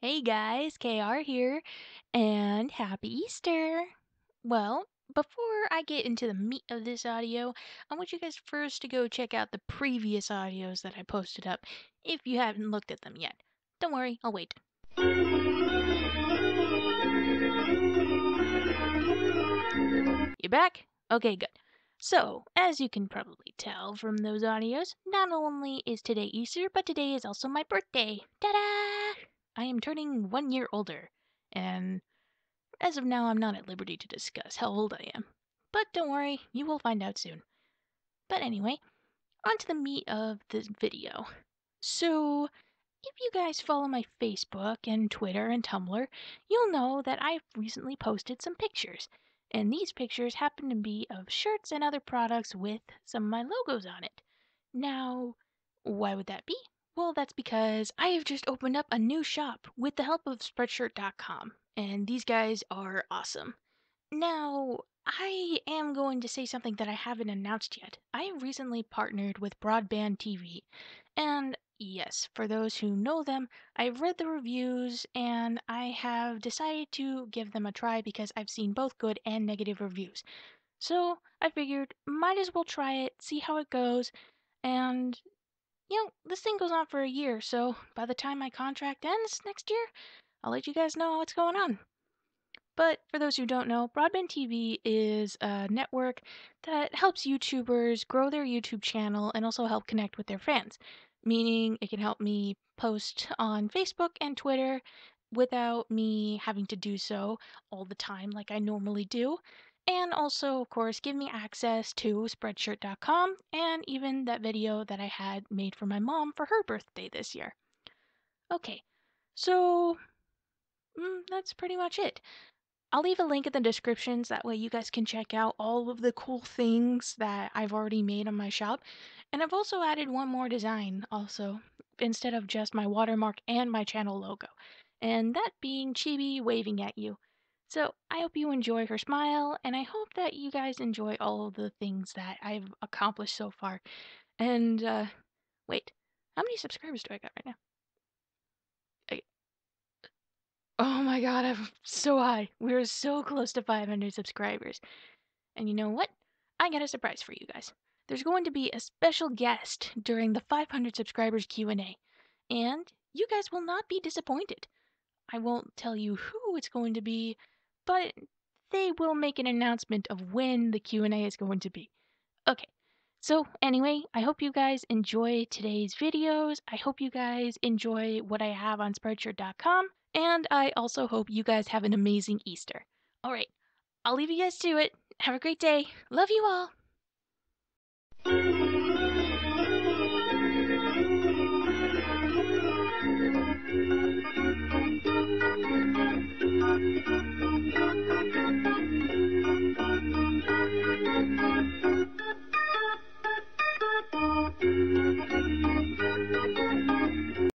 Hey guys, KR here, and happy Easter! Well, before I get into the meat of this audio, I want you guys first to go check out the previous audios that I posted up if you haven't looked at them yet. Don't worry, I'll wait. You back? Okay, good. So, as you can probably tell from those audios, not only is today Easter, but today is also my birthday. Ta da! I am turning one year older, and as of now, I'm not at liberty to discuss how old I am. But don't worry, you will find out soon. But anyway, on to the meat of this video. So, if you guys follow my Facebook and Twitter and Tumblr, you'll know that I've recently posted some pictures. And these pictures happen to be of shirts and other products with some of my logos on it. Now, why would that be? Well, that's because I have just opened up a new shop with the help of Spreadshirt.com, and these guys are awesome. Now, I am going to say something that I haven't announced yet. I recently partnered with Broadband TV, and yes, for those who know them, I've read the reviews and I have decided to give them a try because I've seen both good and negative reviews. So I figured, might as well try it, see how it goes, and you know, this thing goes on for a year, so by the time my contract ends next year, I'll let you guys know what's going on. But for those who don't know, Broadband TV is a network that helps YouTubers grow their YouTube channel and also help connect with their fans. Meaning it can help me post on Facebook and Twitter without me having to do so all the time like I normally do and also, of course, give me access to Spreadshirt.com and even that video that I had made for my mom for her birthday this year. Okay, so mm, that's pretty much it. I'll leave a link in the descriptions, that way you guys can check out all of the cool things that I've already made on my shop. And I've also added one more design, also, instead of just my watermark and my channel logo. And that being Chibi waving at you. So I hope you enjoy her smile, and I hope that you guys enjoy all of the things that I've accomplished so far. And, uh, wait, how many subscribers do I got right now? Oh my god, I'm so high. We're so close to 500 subscribers. And you know what? I got a surprise for you guys. There's going to be a special guest during the 500 subscribers Q&A, and you guys will not be disappointed. I won't tell you who it's going to be, but they will make an announcement of when the Q&A is going to be. Okay. So anyway, I hope you guys enjoy today's videos. I hope you guys enjoy what I have on Spreadshirt.com. And I also hope you guys have an amazing Easter. All right. I'll leave you guys to it. Have a great day. Love you all.